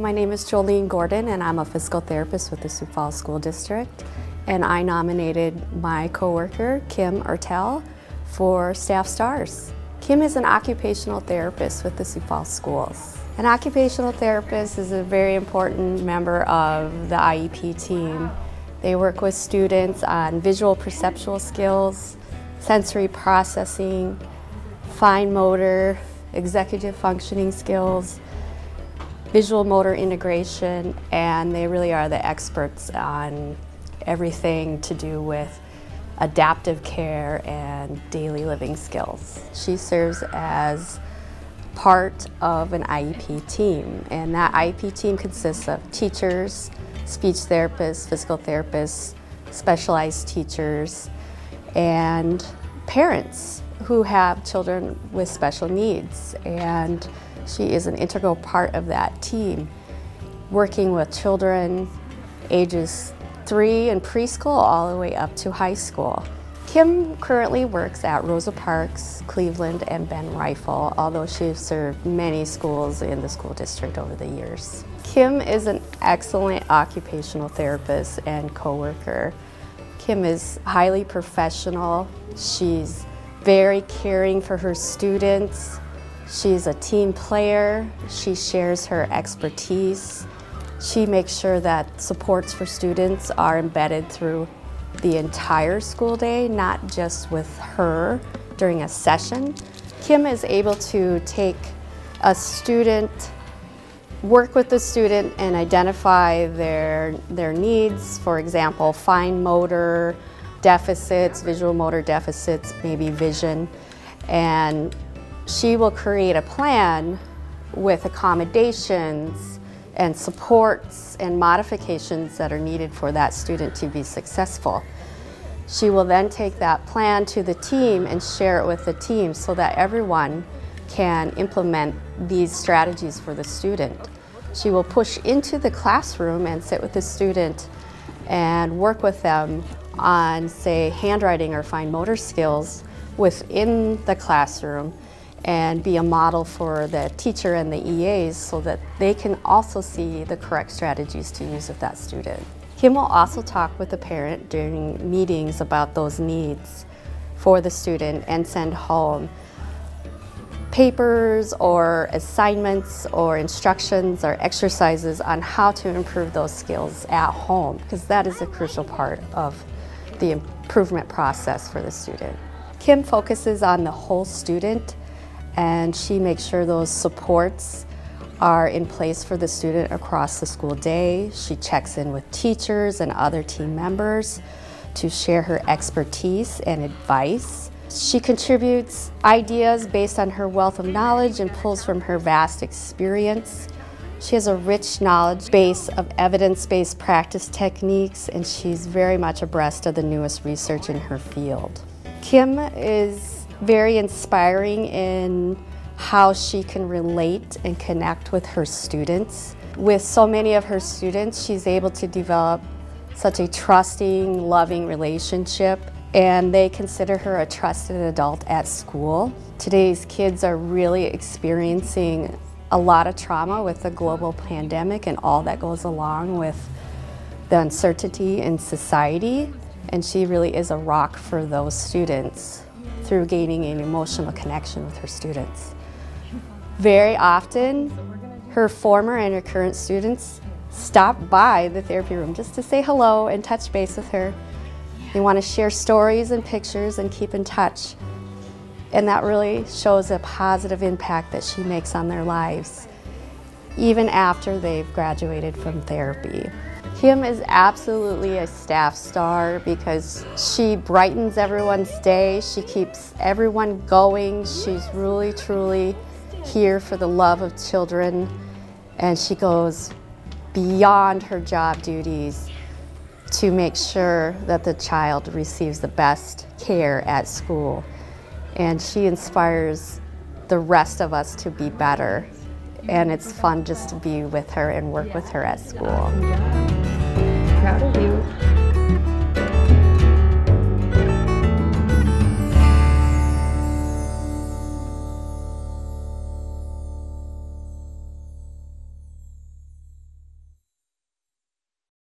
My name is Jolene Gordon and I'm a physical therapist with the Sioux Falls School District. And I nominated my coworker, Kim Ertelt, for Staff Stars. Kim is an occupational therapist with the Sioux Falls Schools. An occupational therapist is a very important member of the IEP team. They work with students on visual perceptual skills, sensory processing, fine motor, executive functioning skills, visual motor integration, and they really are the experts on everything to do with adaptive care and daily living skills. She serves as part of an IEP team, and that IEP team consists of teachers, speech therapists, physical therapists, specialized teachers, and parents who have children with special needs. And she is an integral part of that team, working with children ages three in preschool all the way up to high school. Kim currently works at Rosa Parks, Cleveland, and Ben Reifel, although she's served many schools in the school district over the years. Kim is an excellent occupational therapist and coworker. Kim is highly professional. She's very caring for her students. She's a team player. She shares her expertise. She makes sure that supports for students are embedded through the entire school day, not just with her during a session. Kim is able to take a student, work with the student and identify their, their needs, for example, fine motor deficits, visual motor deficits, maybe vision, and she will create a plan with accommodations and supports and modifications that are needed for that student to be successful. She will then take that plan to the team and share it with the team so that everyone can implement these strategies for the student. She will push into the classroom and sit with the student and work with them on, say, handwriting or fine motor skills within the classroom and be a model for the teacher and the EAs so that they can also see the correct strategies to use with that student. Kim will also talk with the parent during meetings about those needs for the student and send home papers or assignments or instructions or exercises on how to improve those skills at home because that is a crucial part of the improvement process for the student. Kim focuses on the whole student and she makes sure those supports are in place for the student across the school day. She checks in with teachers and other team members to share her expertise and advice. She contributes ideas based on her wealth of knowledge and pulls from her vast experience. She has a rich knowledge base of evidence-based practice techniques and she's very much abreast of the newest research in her field. Kim is very inspiring in how she can relate and connect with her students. With so many of her students, she's able to develop such a trusting, loving relationship and they consider her a trusted adult at school. Today's kids are really experiencing a lot of trauma with the global pandemic and all that goes along with the uncertainty in society and she really is a rock for those students through gaining an emotional connection with her students. Very often, her former and her current students stop by the therapy room just to say hello and touch base with her. They want to share stories and pictures and keep in touch. And that really shows a positive impact that she makes on their lives, even after they've graduated from therapy. Kim is absolutely a staff star because she brightens everyone's day. She keeps everyone going. She's really, truly here for the love of children and she goes beyond her job duties to make sure that the child receives the best care at school. And she inspires the rest of us to be better. And it's fun just to be with her and work with her at school proud of you.